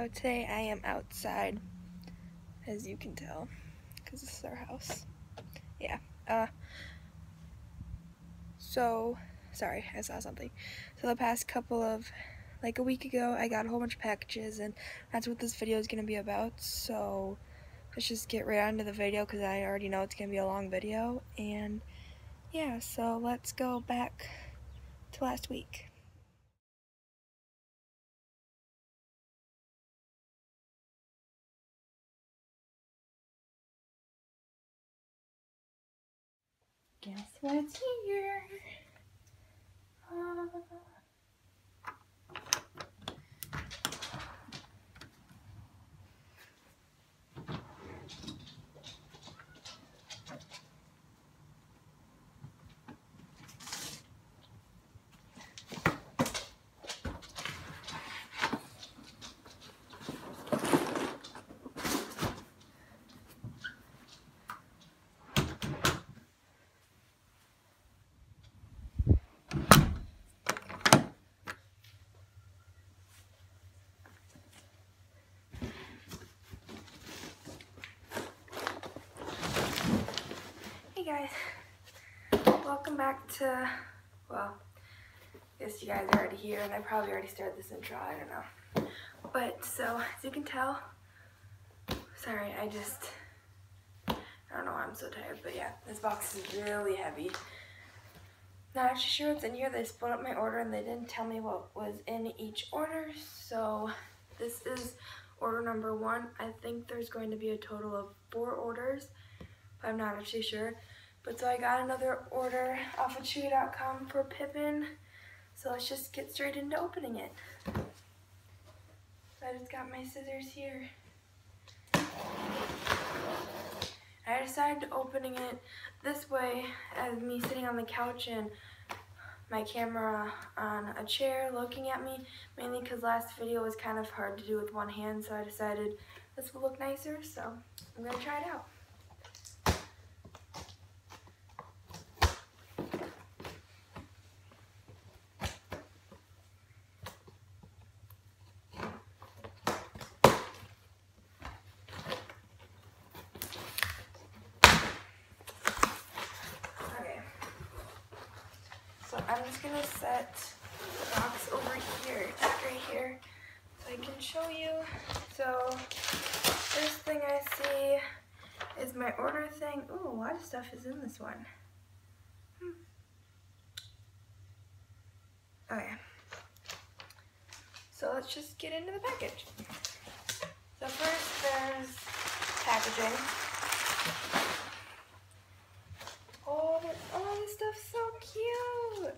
So today I am outside, as you can tell, because this is our house. Yeah. Uh. So, sorry, I saw something. So the past couple of, like a week ago, I got a whole bunch of packages, and that's what this video is going to be about. So let's just get right on to the video, because I already know it's going to be a long video. And yeah, so let's go back to last week. Guess what's here? Uh, Guys, welcome back to, well, I guess you guys are already here and I probably already started this intro, I don't know. But so, as you can tell, sorry, I just, I don't know why I'm so tired, but yeah, this box is really heavy. Not actually sure what's in here, they split up my order and they didn't tell me what was in each order, so this is order number one. I think there's going to be a total of four orders. But I'm not actually sure. But so I got another order off of Chewy.com for Pippin. So let's just get straight into opening it. So I just got my scissors here. I decided opening it this way as me sitting on the couch and my camera on a chair looking at me, mainly because last video was kind of hard to do with one hand, so I decided this will look nicer, so I'm going to try it out. Okay. So I'm just gonna set the box over here, right here, so I can show you. So first thing I see is my order thing. Ooh, a lot of stuff is in this one. Hmm. Okay. So let's just get into the package. So first there's packaging. Oh, this, oh, this stuff's so cute.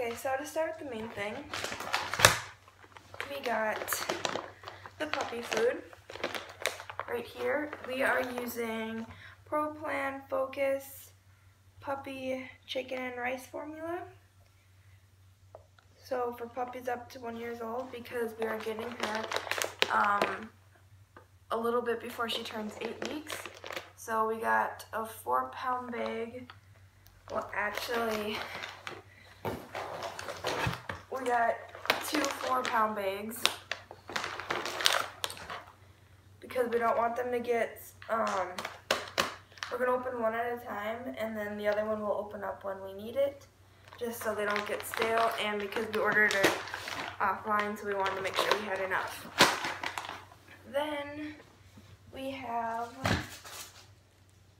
Okay, so to start with the main thing, we got the puppy food right here. We are using Pro Plan Focus Puppy Chicken and Rice Formula. So for puppies up to one years old, because we are getting her um, a little bit before she turns eight weeks. So we got a four pound bag. Well, actually, we got two four pound bags because we don't want them to get, um, we're gonna open one at a time and then the other one will open up when we need it just so they don't get stale and because we ordered it offline so we wanted to make sure we had enough. Then we have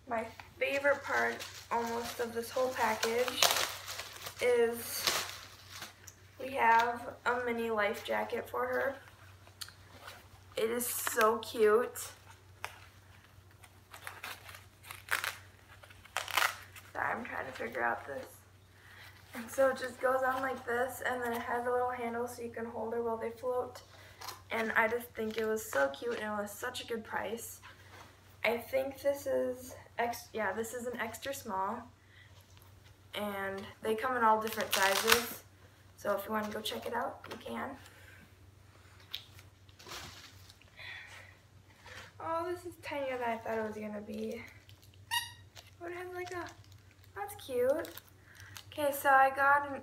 my favorite part almost of this whole package is we have a mini life jacket for her. It is so cute. Sorry, I'm trying to figure out this. And so it just goes on like this and then it has a little handle so you can hold her while they float. And I just think it was so cute and it was such a good price. I think this is, ex yeah, this is an extra small. And they come in all different sizes. So if you want to go check it out, you can. Oh, this is tinier than I thought it was going to be. Oh, it has like a, that's cute. Okay, so I got an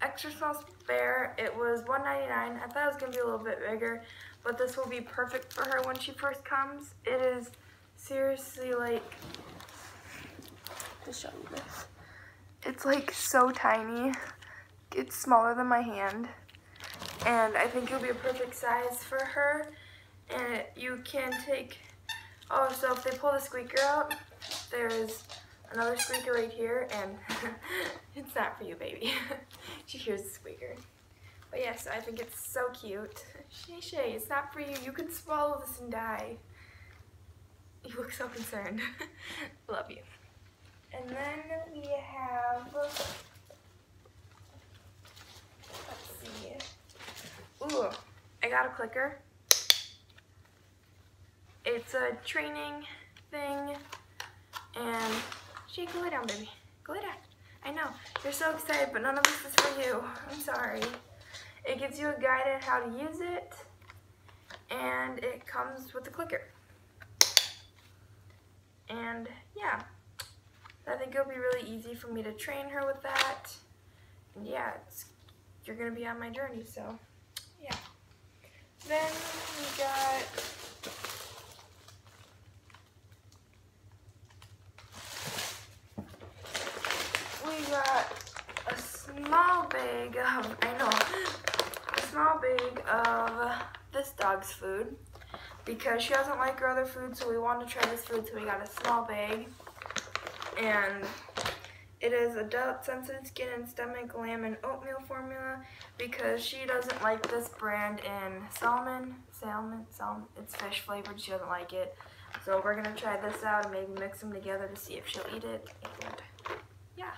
extra small spare. It was $1.99. I thought it was going to be a little bit bigger, but this will be perfect for her when she first comes. It is seriously like, to show you this. It's like so tiny. It's smaller than my hand. And I think it'll be a perfect size for her. And you can take, oh, so if they pull the squeaker out, there's another squeaker right here, and it's not for you, baby. she hears the squeaker. But yes, I think it's so cute. Shay Shay, it's not for you. You could swallow this and die. You look so concerned. Love you. And then we have, let's see. Ooh, I got a clicker. It's a training thing and she go lay down, baby. Go lay down. I know, you're so excited, but none of this is for you. I'm sorry. It gives you a guide on how to use it, and it comes with a clicker. And yeah, I think it'll be really easy for me to train her with that. And yeah, you're gonna be on my journey, so yeah. Then we got got a small bag of, I know, a small bag of this dog's food because she doesn't like her other food, so we wanted to try this food, so we got a small bag. And it is adult sensitive skin and stomach lamb and oatmeal formula because she doesn't like this brand in salmon, salmon, salmon, it's fish flavored, she doesn't like it. So we're gonna try this out and maybe mix them together to see if she'll eat it. And yeah.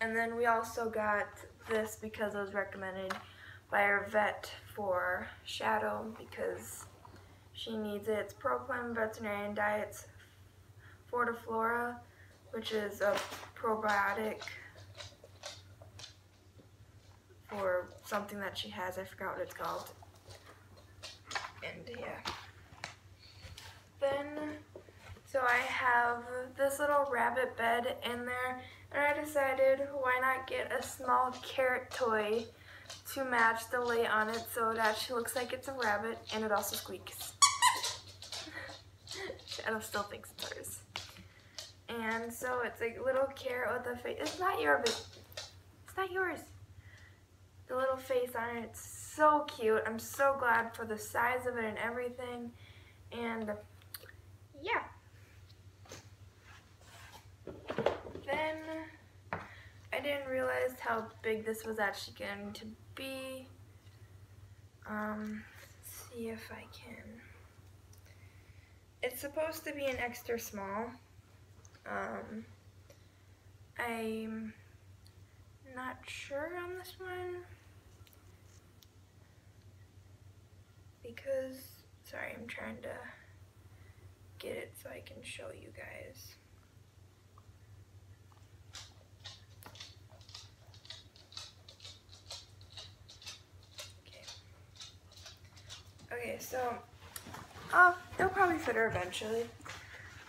And then we also got this because it was recommended by our vet for Shadow because she needs it. It's Pro Plan Veterinarian Diets Fortiflora, which is a probiotic for something that she has. I forgot what it's called. And yeah. Then, so I have this little rabbit bed in there and I decided why not get a small carrot toy to match the lay on it so that she looks like it's a rabbit and it also squeaks. Shadow still thinks it's hers. And so it's a little carrot with a face. It's not your, it's not yours. The little face on it, it's so cute. I'm so glad for the size of it and everything. And yeah. Then I didn't realize how big this was actually going to be. Um, see if I can. It's supposed to be an extra small. Um, I'm not sure on this one because, sorry, I'm trying to get it so I can show you guys. Okay, so oh, they'll probably fit her eventually.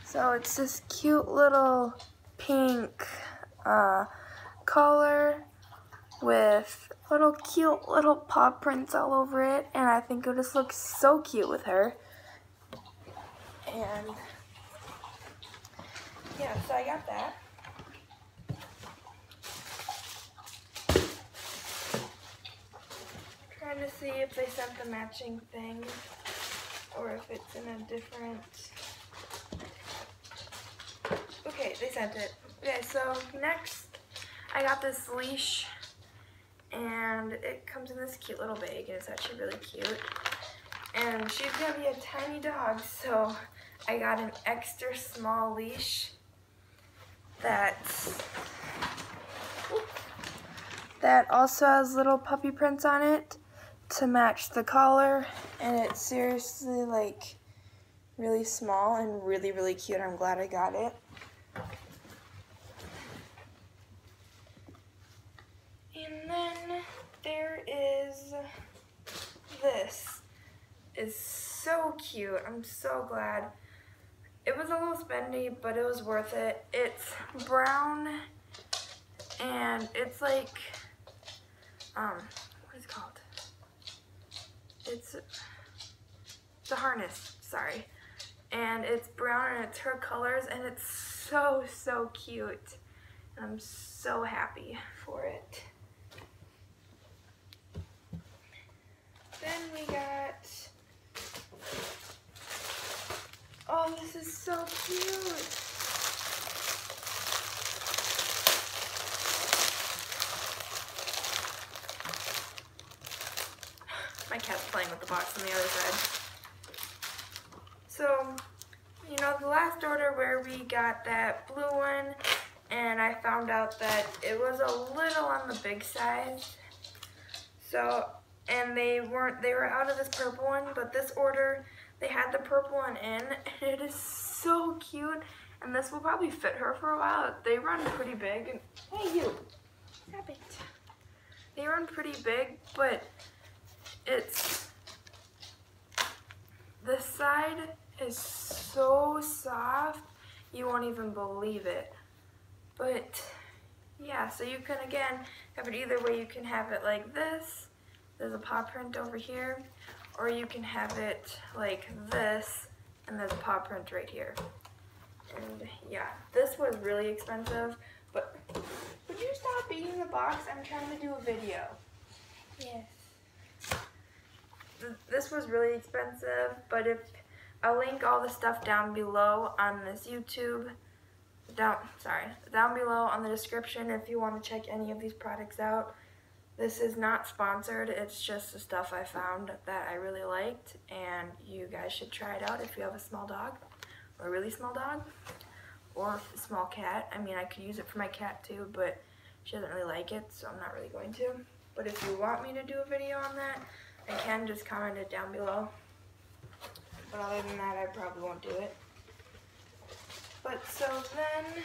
So it's this cute little pink uh, collar with little cute little paw prints all over it, and I think it just looks so cute with her. And yeah, so I got that. Trying to see if they sent the matching thing or if it's in a different... Okay, they sent it. Okay, so next I got this leash and it comes in this cute little bag and it's actually really cute. And she's gonna be a tiny dog, so I got an extra small leash that that also has little puppy prints on it to match the collar and it's seriously like really small and really really cute. I'm glad I got it. And then there is this. is so cute. I'm so glad it was a little spendy, but it was worth it. It's brown and it's like, um, what is it called? It's the harness, sorry. And it's brown and it's her colors and it's so, so cute. I'm so happy for it. Then we got Oh, this is so cute. My kept playing with the box on the other side. So, you know, the last order where we got that blue one, and I found out that it was a little on the big size. So, and they weren't, they were out of this purple one, but this order, they had the purple one in, and it is so cute. And this will probably fit her for a while. They run pretty big. And, hey, you. Stop it. They run pretty big, but it's... The side is so soft, you won't even believe it. But, yeah, so you can, again, have it either way. You can have it like this. There's a paw print over here or you can have it like this and there's a paw print right here. And yeah, this was really expensive, but would you stop beating the box? I'm trying to do a video. Yes. This was really expensive, but if I'll link all the stuff down below on this YouTube, down, sorry, down below on the description if you want to check any of these products out. This is not sponsored, it's just the stuff I found that I really liked and you guys should try it out if you have a small dog or a really small dog or a small cat. I mean, I could use it for my cat too, but she doesn't really like it, so I'm not really going to. But if you want me to do a video on that, I can just comment it down below. But other than that, I probably won't do it. But so then,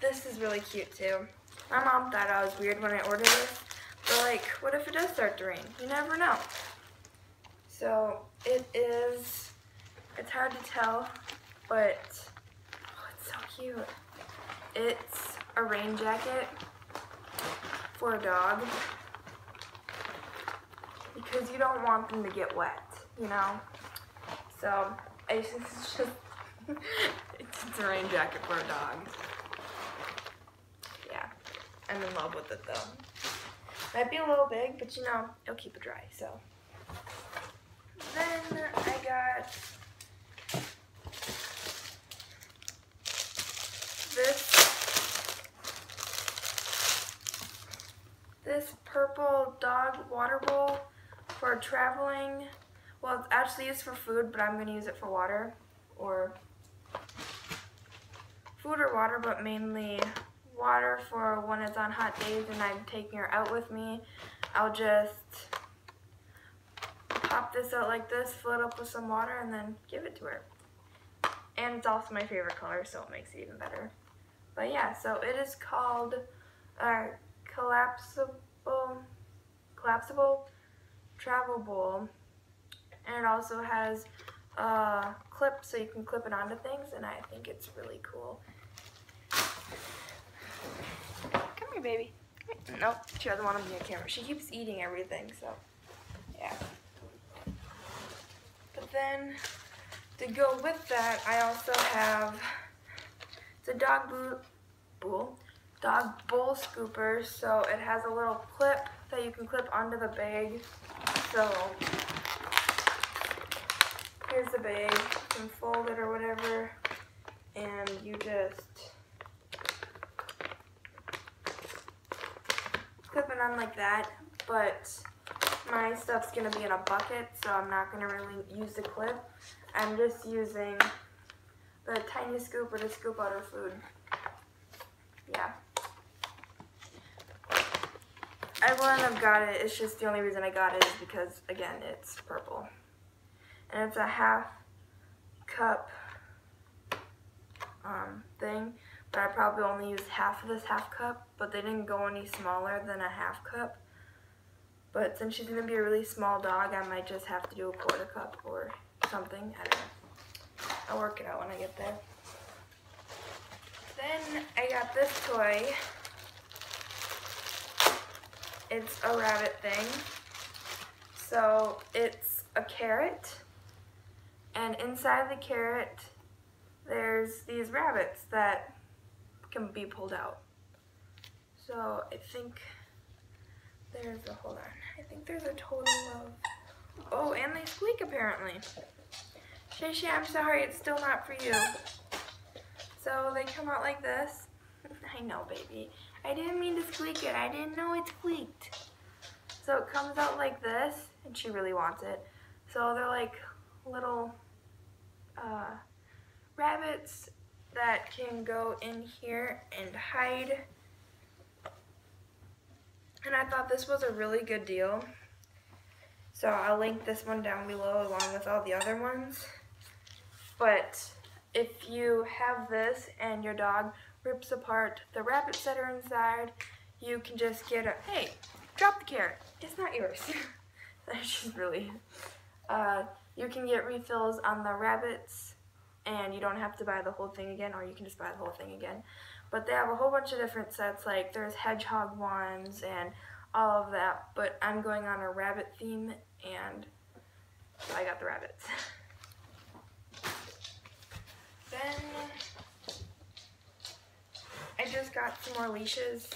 this is really cute too. My mom thought I was weird when I ordered this, but like, what if it does start to rain? You never know. So it is, it's hard to tell, but oh, it's so cute. It's a rain jacket for a dog because you don't want them to get wet, you know? So it's just, it's a rain jacket for a dog. Yeah, I'm in love with it though. Might be a little big, but you know, it'll keep it dry, so. Then I got this, this purple dog water bowl for traveling. Well, it's actually used for food, but I'm going to use it for water, or food or water, but mainly water for when it's on hot days and I'm taking her out with me. I'll just pop this out like this, fill it up with some water, and then give it to her. And it's also my favorite color, so it makes it even better. But yeah, so it is called uh, Collapsible, Collapsible Travel Bowl. And it also has a clip so you can clip it onto things, and I think it's really cool. Come here, baby. Nope, she doesn't want to be on camera. She keeps eating everything, so yeah. But then, to go with that, I also have, it's a dog boot, bowl, dog bowl scooper, so it has a little clip that you can clip onto the bag. So, here's the bag, you can fold it or whatever, and you just clip it on like that, but my stuff's gonna be in a bucket, so I'm not gonna really use the clip. I'm just using the tiny scooper to scoop out her food. Yeah. I wouldn't have got it, it's just the only reason I got it is because, again, it's purple. And it's a half cup um, thing but I probably only used half of this half cup, but they didn't go any smaller than a half cup. But since she's going to be a really small dog, I might just have to do a quarter cup or something. I don't know. I'll work it out when I get there. Then I got this toy. It's a rabbit thing. So it's a carrot, and inside the carrot, there's these rabbits that can be pulled out. So I think there's a, hold on, I think there's a total of, oh, and they squeak apparently. Shay I'm sorry, it's still not for you. So they come out like this. I know, baby. I didn't mean to squeak it. I didn't know it squeaked. So it comes out like this, and she really wants it. So they're like little uh, rabbits that can go in here and hide. And I thought this was a really good deal. So I'll link this one down below along with all the other ones. But if you have this and your dog rips apart the rabbits that are inside, you can just get a, hey, drop the carrot. It's not yours. That's just really, uh, you can get refills on the rabbits and you don't have to buy the whole thing again or you can just buy the whole thing again. But they have a whole bunch of different sets like there's hedgehog ones and all of that. But I'm going on a rabbit theme and I got the rabbits. then I just got some more leashes.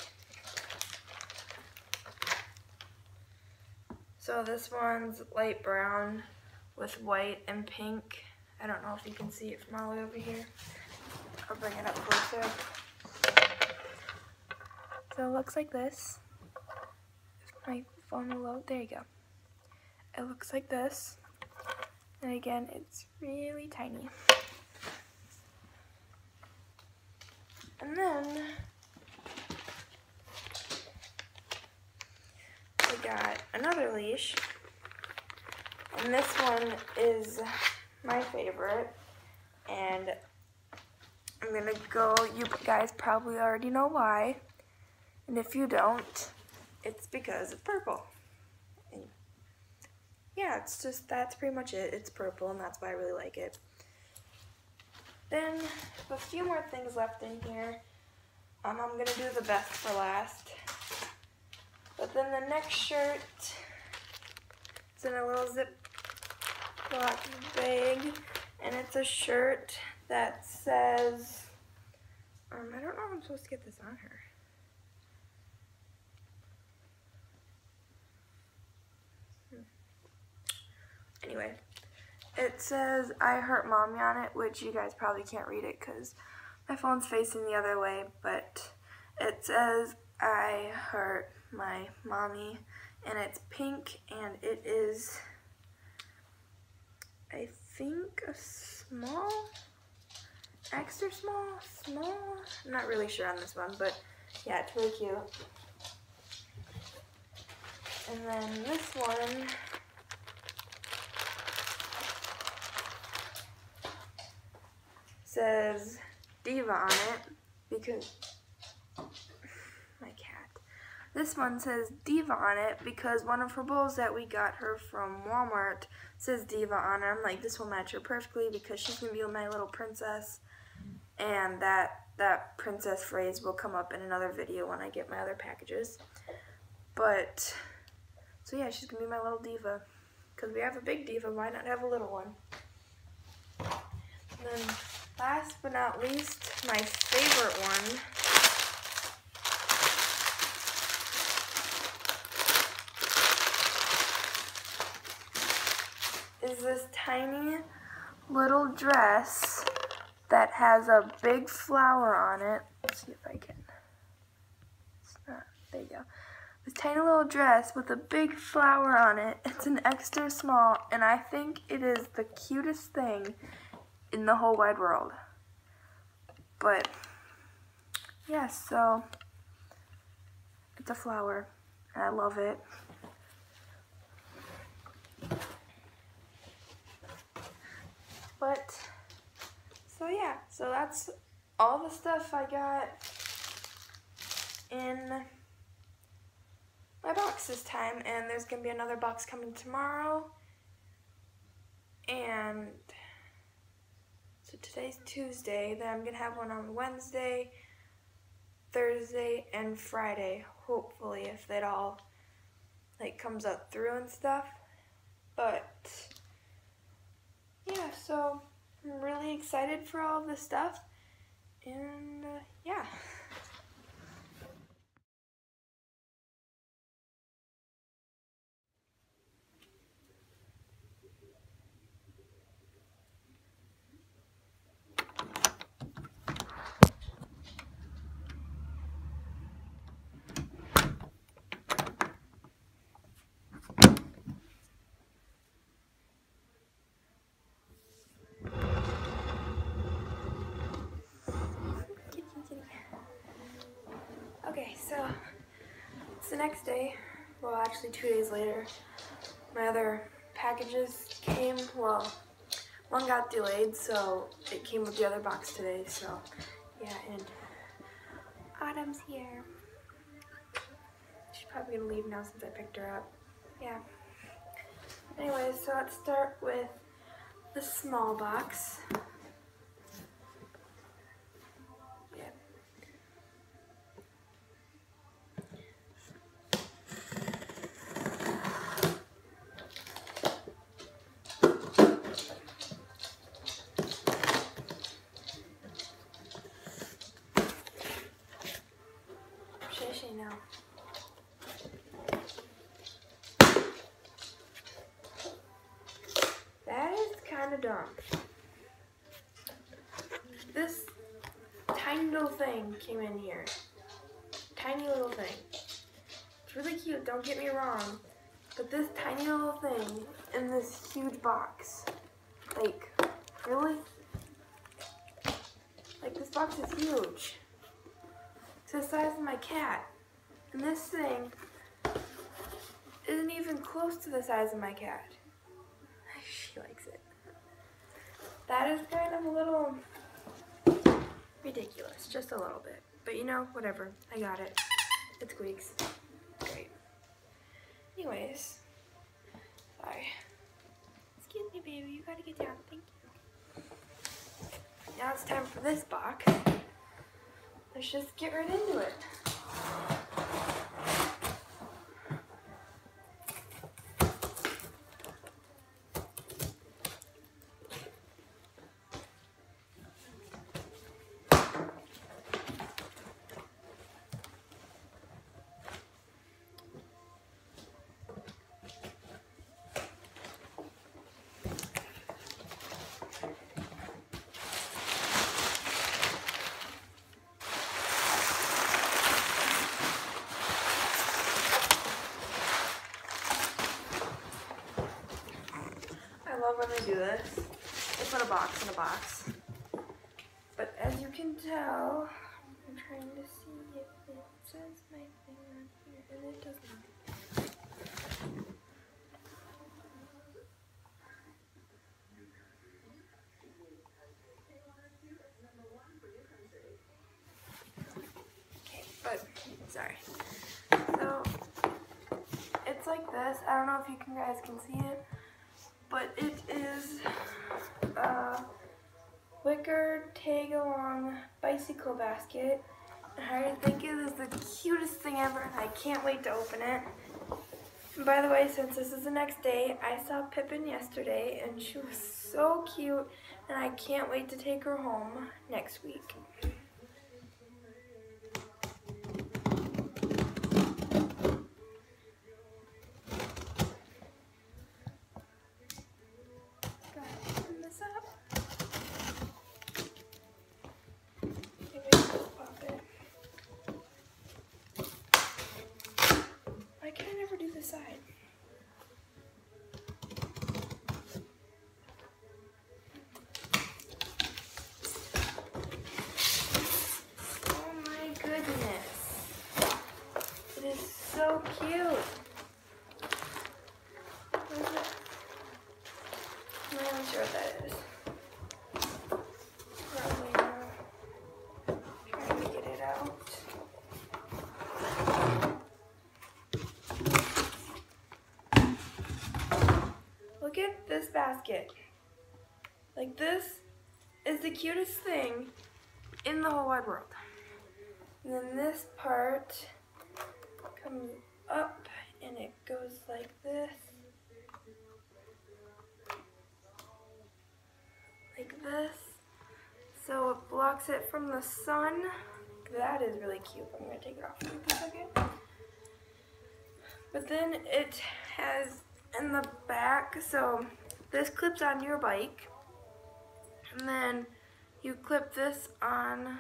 So this one's light brown with white and pink. I don't know if you can see it from all the way over here. I'll bring it up closer. So it looks like this. If my phone will load, there you go. It looks like this. And again, it's really tiny. And then we got another leash. And this one is my favorite. And I'm gonna go, you guys probably already know why. And if you don't, it's because it's purple. And yeah, it's just, that's pretty much it. It's purple and that's why I really like it. Then a few more things left in here. Um, I'm gonna do the best for last. But then the next shirt it's in a little zip lock bag, and it's a shirt that says, um, I don't know if I'm supposed to get this on her. Hmm. Anyway, it says I hurt mommy on it, which you guys probably can't read it because my phone's facing the other way, but it says I hurt my mommy and it's pink and it is I think a small extra small small I'm not really sure on this one but yeah it's really cute. And then this one says Diva on it because my cat. This one says Diva on it because one of her bowls that we got her from Walmart says Diva on it. I'm like, this will match her perfectly because she's going to be my little princess. And that, that princess phrase will come up in another video when I get my other packages. But, so yeah, she's going to be my little diva. Because we have a big diva, why not have a little one? And then Last but not least, my favorite one. Is this tiny little dress that has a big flower on it. Let's see if I can. It's not, there you go. This tiny little dress with a big flower on it. It's an extra small, and I think it is the cutest thing in the whole wide world. But, yeah, so it's a flower, and I love it. But, so yeah, so that's all the stuff I got in my box this time, and there's going to be another box coming tomorrow, and So today's Tuesday, then I'm gonna have one on Wednesday, Thursday, and Friday, hopefully, if it all like comes up through and stuff. But yeah, so I'm really excited for all of this stuff. And uh, yeah. Okay, so it's the next day. Well, actually, two days later. My other packages came. Well, one got delayed, so it came with the other box today. So, yeah, and Autumn's here. She's probably gonna leave now since I picked her up. Yeah. Anyways, so let's start with the small box. This tiny little thing came in here. Tiny little thing. It's really cute, don't get me wrong. But this tiny little thing in this huge box. Like, really? Like, this box is huge. It's the size of my cat. And this thing isn't even close to the size of my cat. She likes it. That is kind of a little ridiculous, just a little bit. But you know, whatever. I got it. It squeaks. Great. Anyways, sorry. Excuse me, baby. You gotta get down. Thank you. Now it's time for this box. Let's just get right into it. When they do this. They put a box in a box. But as you can tell, I'm trying to see if it says my thing on here, and it does not. Okay, but, sorry. So, it's like this. I don't know if you guys can see it but it is uh, a wicker tag along bicycle basket. I think it is the cutest thing ever and I can't wait to open it. And by the way, since this is the next day, I saw Pippin yesterday and she was so cute and I can't wait to take her home next week. This basket. Like this is the cutest thing in the whole wide world. And then this part comes up and it goes like this. Like this. So it blocks it from the sun. That is really cute. I'm going to take it off for a second. But then it has in the back, so this clips on your bike. And then you clip this on,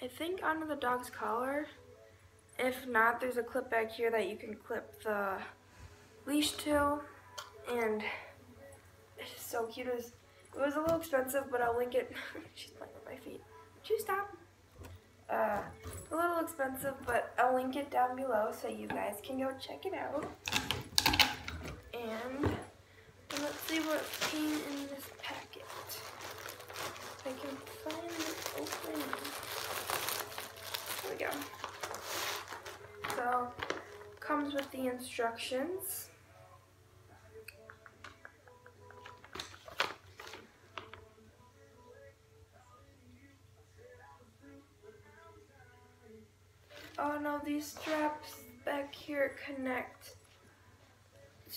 I think onto the dog's collar. If not, there's a clip back here that you can clip the leash to. And it's so cute. It was, it was a little expensive, but I'll link it. She's playing with my feet. Would you stop? Uh, a little expensive, but I'll link it down below so you guys can go check it out. And see what came in this packet. If I can finally open it. There we go. So, comes with the instructions. Oh no, these straps back here connect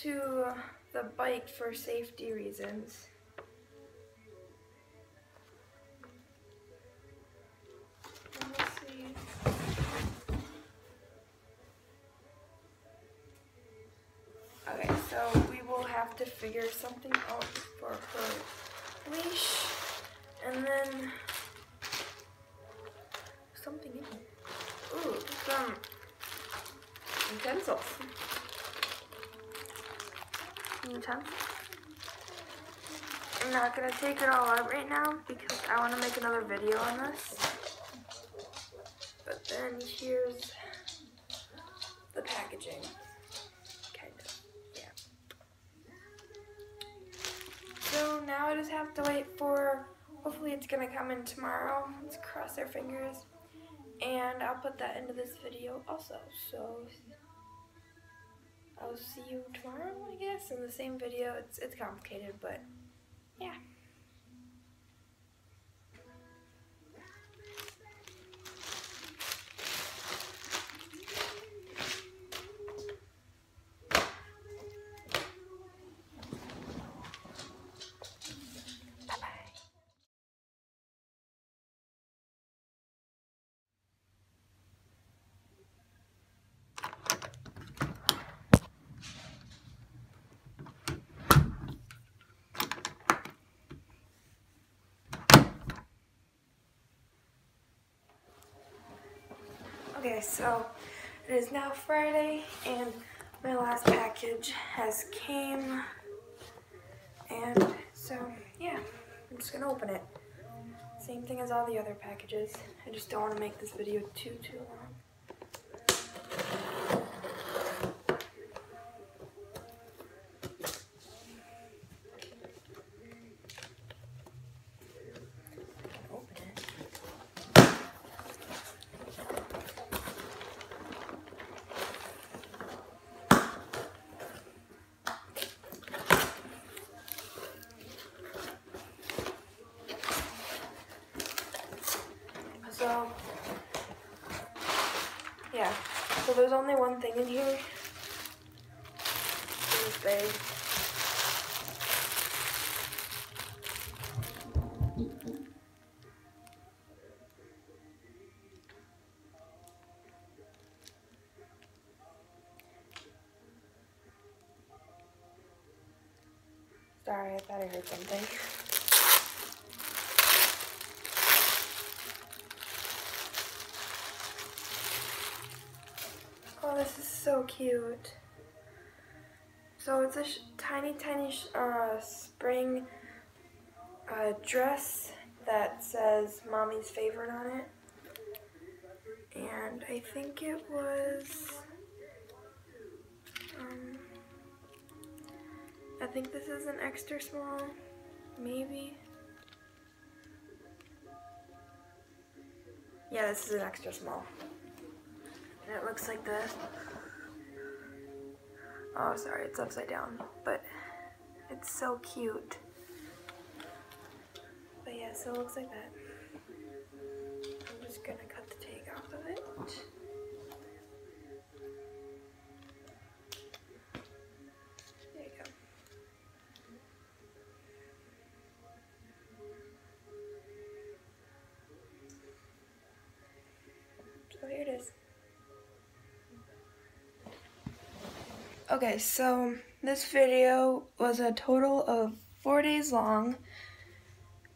to uh, the bike for safety reasons. Okay, so we will have to figure something out for her leash and then something in it. Ooh, some utensils. I'm not gonna take it all out right now because I want to make another video on this. But then here's the packaging. Kind of, yeah. So now I just have to wait for, hopefully it's gonna come in tomorrow. Let's cross our fingers. And I'll put that into this video also. So I'll see you tomorrow, I guess, in the same video. It's it's complicated, but yeah. Okay, so it is now Friday and my last package has came and so yeah, I'm just gonna open it. Same thing as all the other packages. I just don't want to make this video too too long. Open it. So, yeah. So there's only one thing in here. This bag. Sorry, I thought I heard something. Oh, this is so cute. So it's a sh tiny, uh, spring uh, dress that says Mommy's favorite on it. And I think it was, um, I think this is an extra small, maybe. Yeah, this is an extra small. And it looks like this. Oh, sorry, it's upside down, but it's so cute. But yeah, so it looks like that. I'm just gonna cut the tag off of it. There you go. Here it is. Okay, so this video was a total of four days long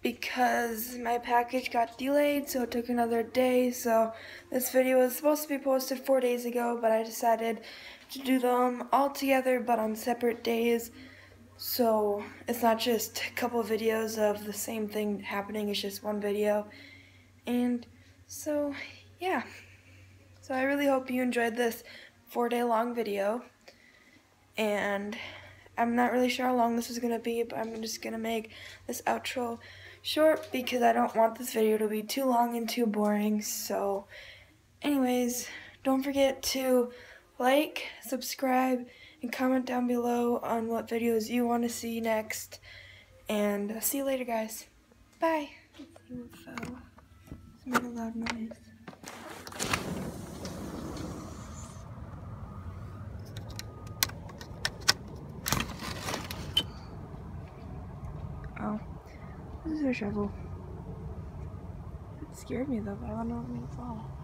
because my package got delayed, so it took another day. So this video was supposed to be posted four days ago, but I decided to do them all together, but on separate days. So it's not just a couple videos of the same thing happening, it's just one video. And so, yeah. So I really hope you enjoyed this four day long video. And I'm not really sure how long this is going to be, but I'm just going to make this outro short because I don't want this video to be too long and too boring. So anyways, don't forget to like, subscribe, and comment down below on what videos you want to see next. And I'll see you later, guys. Bye. Made a loud noise. Oh, this is a shovel. It scared me though, but I don't know what it fall.